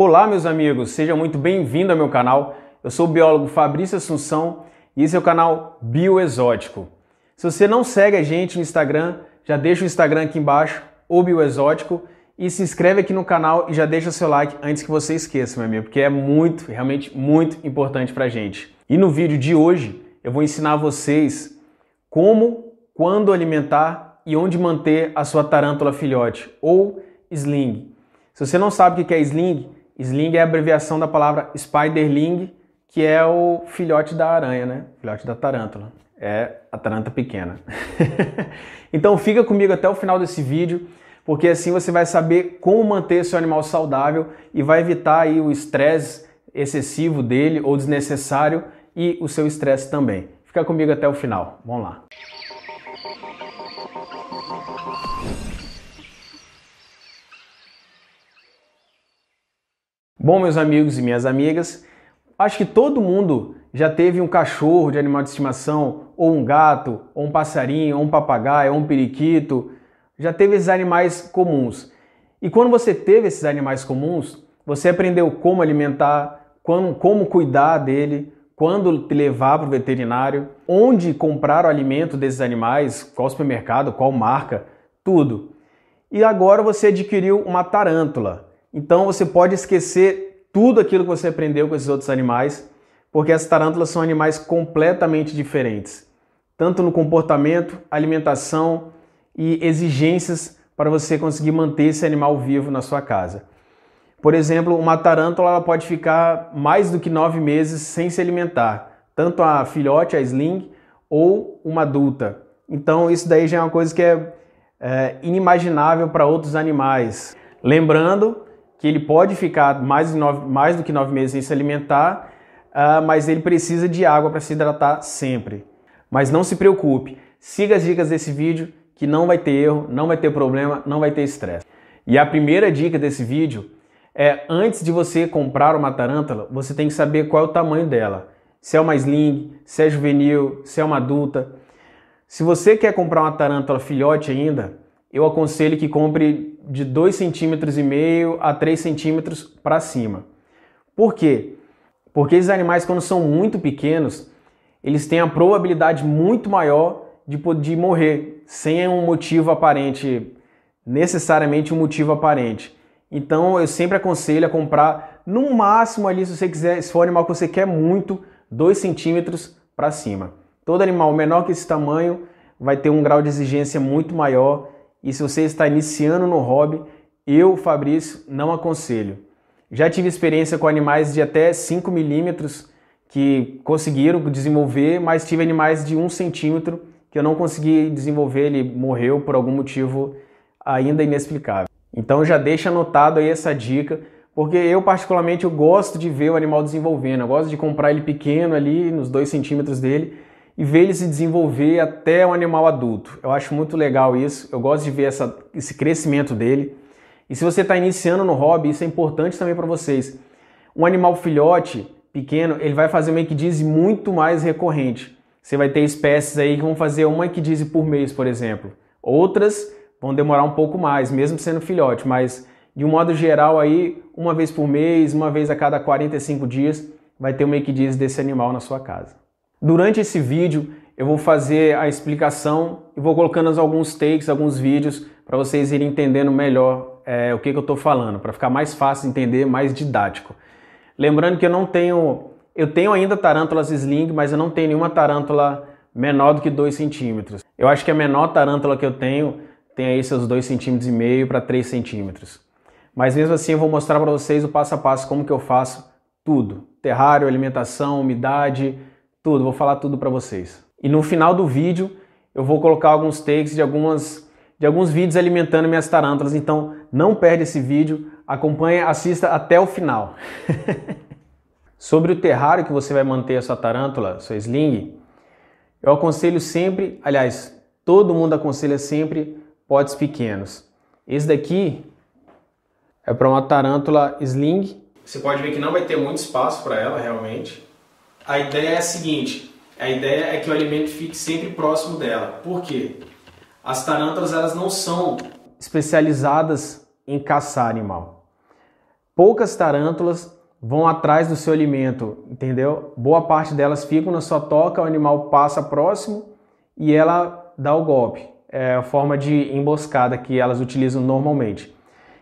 Olá, meus amigos, seja muito bem-vindo ao meu canal. Eu sou o biólogo Fabrício Assunção e esse é o canal Bioexótico. Se você não segue a gente no Instagram, já deixa o Instagram aqui embaixo, o Bioexótico, e se inscreve aqui no canal e já deixa o seu like antes que você esqueça, meu amigo, porque é muito, realmente muito importante pra gente. E no vídeo de hoje eu vou ensinar vocês como, quando alimentar e onde manter a sua tarântula filhote ou sling. Se você não sabe o que é sling, sling é a abreviação da palavra spiderling, que é o filhote da aranha, né? Filhote da tarântula. É a tarântula pequena. então fica comigo até o final desse vídeo porque assim você vai saber como manter seu animal saudável e vai evitar aí o estresse excessivo dele ou desnecessário e o seu estresse também. Fica comigo até o final. Vamos lá. Bom, meus amigos e minhas amigas, acho que todo mundo já teve um cachorro de animal de estimação, ou um gato, ou um passarinho, ou um papagaio, ou um periquito, já teve esses animais comuns. E quando você teve esses animais comuns, você aprendeu como alimentar, como, cuidar dele, quando levar para o veterinário, onde comprar o alimento desses animais, qual supermercado, qual marca, tudo. E agora você adquiriu uma tarântula. Então você pode esquecer tudo aquilo que você aprendeu com esses outros animais, porque as tarântulas são animais completamente diferentes, tanto no comportamento, alimentação, e exigências para você conseguir manter esse animal vivo na sua casa. Por exemplo, uma tarântula pode ficar mais do que nove meses sem se alimentar, tanto a filhote, a sling, ou uma adulta. Então isso daí já é uma coisa que é, é inimaginável para outros animais. Lembrando que ele pode ficar mais, nove, mais do que nove meses sem se alimentar, uh, mas ele precisa de água para se hidratar sempre. Mas não se preocupe, siga as dicas desse vídeo que não vai ter erro, não vai ter problema, não vai ter estresse. E a primeira dica desse vídeo é antes de você comprar uma tarântula, você tem que saber qual é o tamanho dela. Se é uma sling, se é juvenil, se é uma adulta. Se você quer comprar uma tarântula filhote ainda, eu aconselho que compre de 2,5 cm a 3 centímetros para cima. Por quê? Porque esses animais, quando são muito pequenos, eles têm a probabilidade muito maior de, de morrer sem um motivo aparente, necessariamente um motivo aparente. Então eu sempre aconselho a comprar no máximo ali, se você quiser, se for um animal que você quer muito, 2 centímetros para cima. Todo animal menor que esse tamanho vai ter um grau de exigência muito maior. E se você está iniciando no hobby, eu, Fabrício, não aconselho. Já tive experiência com animais de até 5 milímetros que conseguiram desenvolver, mas tive animais de 1 centímetro que eu não consegui desenvolver, ele morreu por algum motivo ainda inexplicável. Então já deixa anotado aí essa dica, porque eu particularmente eu gosto de ver o animal desenvolvendo, eu gosto de comprar ele pequeno ali, nos 2 centímetros dele, e ver ele se desenvolver até um animal adulto. Eu acho muito legal isso, eu gosto de ver essa, esse crescimento dele. E se você está iniciando no hobby, isso é importante também para vocês. Um animal filhote, pequeno, ele vai fazer uma equidise muito mais recorrente. Você vai ter espécies aí que vão fazer uma equidise por mês, por exemplo. Outras vão demorar um pouco mais, mesmo sendo filhote, mas de um modo geral aí, uma vez por mês, uma vez a cada 45 dias, vai ter uma equidise desse animal na sua casa. Durante esse vídeo, eu vou fazer a explicação e vou colocando alguns takes, alguns vídeos, para vocês irem entendendo melhor é, o que, que eu estou falando, para ficar mais fácil de entender, mais didático. Lembrando que eu não tenho eu tenho ainda tarântulas sling, mas eu não tenho nenhuma tarântula menor do que 2 centímetros. Eu acho que a menor tarântula que eu tenho tem aí seus 2,5 centímetros e meio para 3 centímetros. Mas mesmo assim eu vou mostrar para vocês o passo a passo como que eu faço tudo. Terrário, alimentação, umidade, tudo. Vou falar tudo para vocês. E no final do vídeo eu vou colocar alguns takes de algumas de alguns vídeos alimentando minhas tarântulas. Então não perde esse vídeo, acompanhe, assista até o final. Sobre o terrário que você vai manter a sua tarântula, sua sling, eu aconselho sempre, aliás, todo mundo aconselha sempre potes pequenos. Esse daqui é para uma tarântula sling. Você pode ver que não vai ter muito espaço para ela realmente. A ideia é a seguinte, a ideia é que o alimento fique sempre próximo dela. Por quê? As tarântulas elas não são especializadas em caçar animal. poucas tarântulas vão atrás do seu alimento, entendeu? Boa parte delas ficam na sua toca, o animal passa próximo e ela dá o golpe. É a forma de emboscada que elas utilizam normalmente.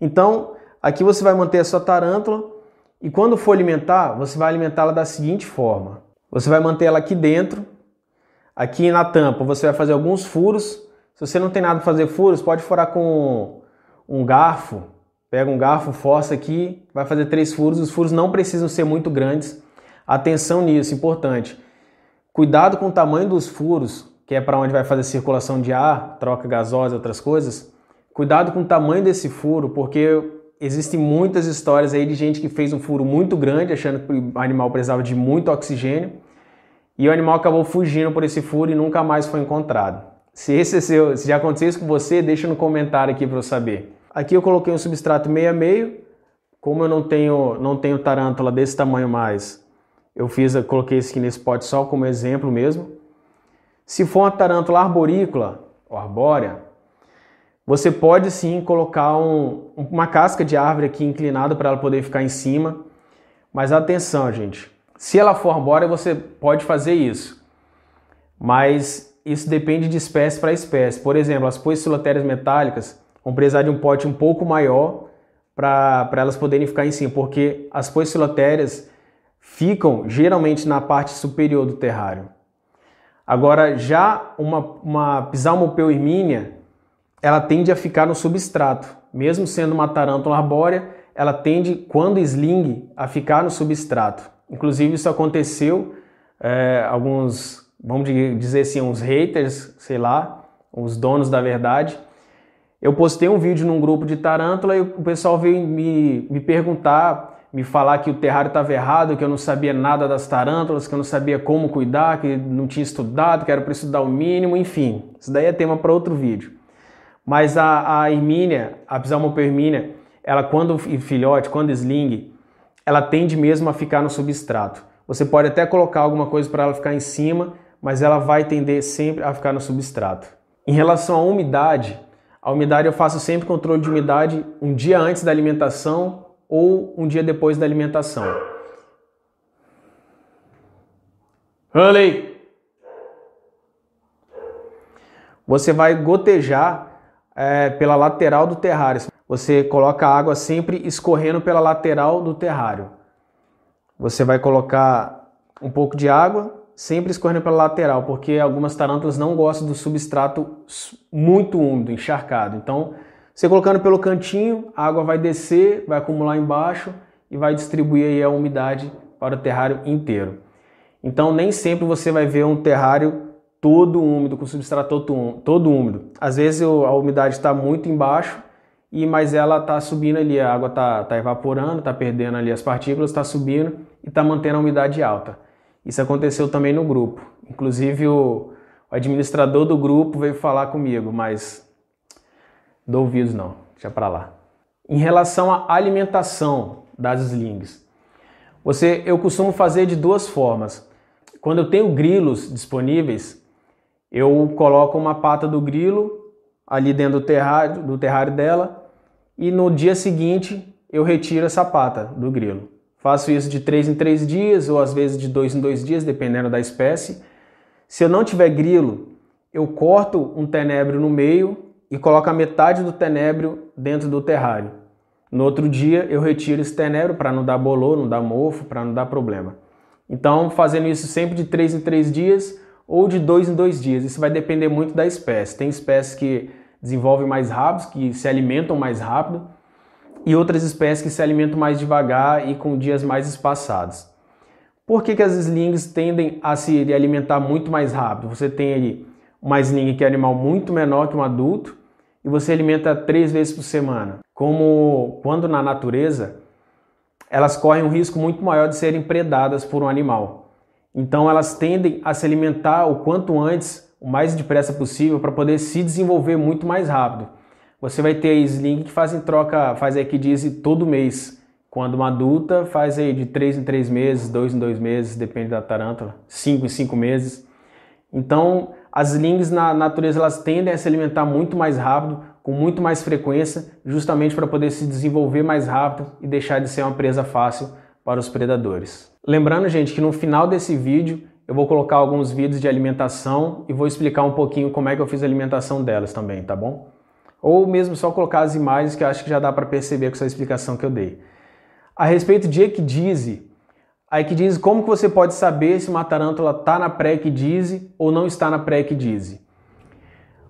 Então, aqui você vai manter a sua tarântula e quando for alimentar, você vai alimentá-la da seguinte forma. Você vai manter ela aqui dentro, aqui na tampa você vai fazer alguns furos. Se você não tem nada para fazer furos, pode furar com um garfo, Pega um garfo, força aqui, vai fazer três furos. Os furos não precisam ser muito grandes. Atenção nisso, importante. Cuidado com o tamanho dos furos, que é para onde vai fazer circulação de ar, troca gasosa, outras coisas. Cuidado com o tamanho desse furo, porque existem muitas histórias aí de gente que fez um furo muito grande, achando que o animal precisava de muito oxigênio, e o animal acabou fugindo por esse furo e nunca mais foi encontrado. Se esse é seu, se já aconteceu isso com você, deixa no comentário aqui para eu saber. Aqui eu coloquei um substrato meio a meio. Como eu não tenho, não tenho tarântula desse tamanho mais, eu fiz, eu coloquei esse aqui nesse pote só como exemplo mesmo. Se for uma tarântula arborícola ou arbórea, você pode sim colocar um, uma casca de árvore aqui inclinada para ela poder ficar em cima. Mas atenção, gente. Se ela for arbórea, você pode fazer isso. Mas isso depende de espécie para espécie. Por exemplo, as poecilotérias metálicas, vão precisar de um pote um pouco maior para elas poderem ficar em cima, porque as poecilotérias ficam geralmente na parte superior do terrário. Agora, já uma, uma Psalmopeuirmínia, ela tende a ficar no substrato. Mesmo sendo uma tarântula arbórea, ela tende, quando sling, a ficar no substrato. Inclusive, isso aconteceu, é, alguns, vamos dizer assim, uns haters, sei lá, os donos da verdade, eu postei um vídeo num grupo de tarântula e o pessoal veio me, me perguntar, me falar que o terrário estava errado, que eu não sabia nada das tarântulas, que eu não sabia como cuidar, que não tinha estudado, que era para estudar o mínimo, enfim. Isso daí é tema para outro vídeo. Mas a, a Hermínia, a Psalmopermínia, ela quando filhote, quando sling, ela tende mesmo a ficar no substrato. Você pode até colocar alguma coisa para ela ficar em cima, mas ela vai tender sempre a ficar no substrato. Em relação à umidade, a umidade eu faço sempre controle de umidade um dia antes da alimentação ou um dia depois da alimentação. Honey! Você vai gotejar é, pela lateral do terrário. Você coloca a água sempre escorrendo pela lateral do terrário. Você vai colocar um pouco de água sempre escorrendo pela lateral, porque algumas tarântulas não gostam do substrato muito úmido, encharcado. Então, você colocando pelo cantinho, a água vai descer, vai acumular embaixo e vai distribuir aí a umidade para o terrário inteiro. Então, nem sempre você vai ver um terrário todo úmido, com substrato todo úmido. Às vezes a umidade está muito embaixo, e mas ela está subindo ali, a água está tá evaporando, está perdendo ali as partículas, está subindo e está mantendo a umidade alta. Isso aconteceu também no grupo. Inclusive o, administrador do grupo veio falar comigo, mas dou ouvidos não, deixa para lá. Em relação à alimentação das slings, você, eu costumo fazer de duas formas. Quando eu tenho grilos disponíveis, eu coloco uma pata do grilo ali dentro do terrário, do terrário dela e no dia seguinte eu retiro essa pata do grilo. Faço isso de 3 em 3 dias ou às vezes de 2 em 2 dias, dependendo da espécie. Se eu não tiver grilo, eu corto um tenebro no meio e coloco a metade do tenebro dentro do terrário. No outro dia eu retiro esse tenebro para não dar bolor, não dar mofo, para não dar problema. Então, fazendo isso sempre de 3 em 3 dias ou de 2 em 2 dias. Isso vai depender muito da espécie. Tem espécies que desenvolvem mais rápido, que se alimentam mais rápido e outras espécies que se alimentam mais devagar e com dias mais espaçados. Por que, que as slings tendem a se alimentar muito mais rápido? Você tem ali uma sling que é animal muito menor que um adulto e você alimenta três vezes por semana. Como quando na natureza elas correm um risco muito maior de serem predadas por um animal. Então elas tendem a se alimentar o quanto antes, o mais depressa possível, para poder se desenvolver muito mais rápido. Você vai ter a Sling que fazem troca, faz aí que diz todo mês. Quando uma adulta faz aí de 3 em 3 meses, 2 em 2 meses, depende da tarântula, 5 em 5 meses. Então, as slings na natureza elas tendem a se alimentar muito mais rápido, com muito mais frequência, justamente para poder se desenvolver mais rápido e deixar de ser uma presa fácil para os predadores. Lembrando, gente, que no final desse vídeo eu vou colocar alguns vídeos de alimentação e vou explicar um pouquinho como é que eu fiz a alimentação delas também, tá bom? Ou mesmo só colocar as imagens que eu acho que já dá para perceber com essa explicação que eu dei. A respeito de equidise, a equidise, como que você pode saber se uma tarântula está na pré-equidise ou não está na pré-equidise?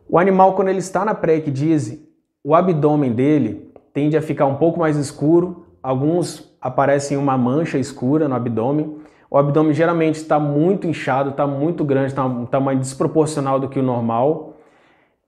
O animal, quando ele está na pré-equidise, o abdômen dele tende a ficar um pouco mais escuro, alguns aparecem uma mancha escura no abdômen. O abdômen geralmente está muito inchado, está muito grande, está um tamanho desproporcional do que o normal.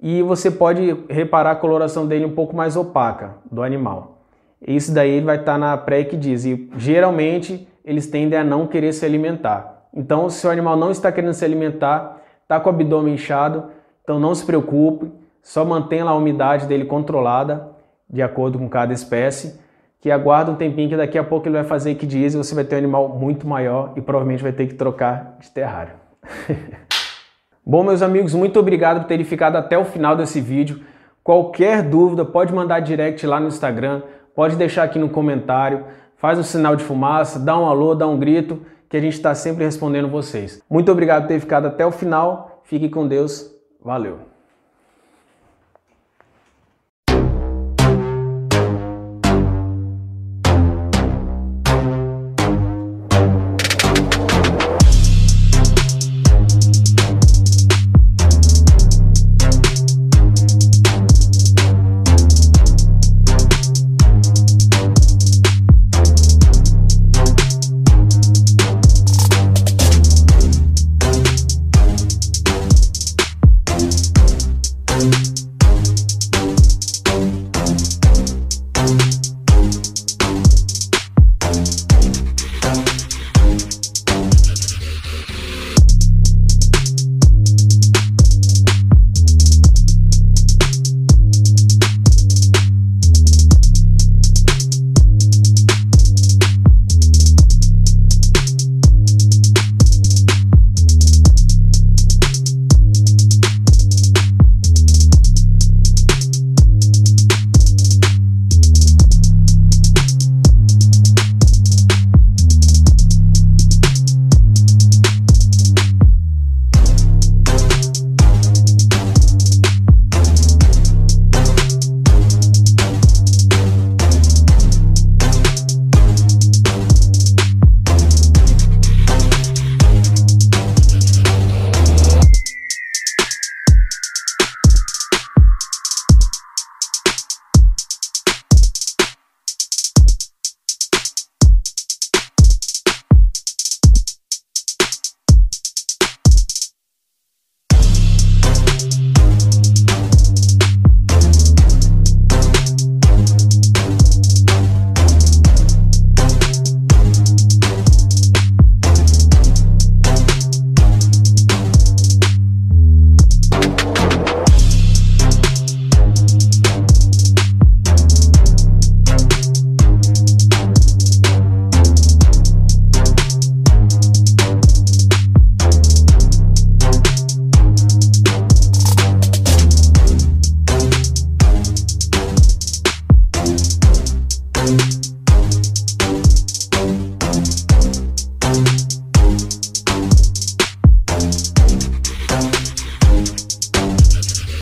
E você pode reparar a coloração dele um pouco mais opaca do animal. Isso daí vai estar na pré-equidise. E geralmente eles tendem a não querer se alimentar. Então, se o animal não está querendo se alimentar, está com o abdômen inchado, então não se preocupe, só mantenha a umidade dele controlada, de acordo com cada espécie, que aguarda um tempinho que daqui a pouco ele vai fazer equidise e você vai ter um animal muito maior e provavelmente vai ter que trocar de terrário. Bom, meus amigos, muito obrigado por terem ficado até o final desse vídeo. Qualquer dúvida, pode mandar direct lá no Instagram, pode deixar aqui no comentário, faz um sinal de fumaça, dá um alô, dá um grito, que a gente está sempre respondendo vocês. Muito obrigado por ter ficado até o final. Fique com Deus. Valeu!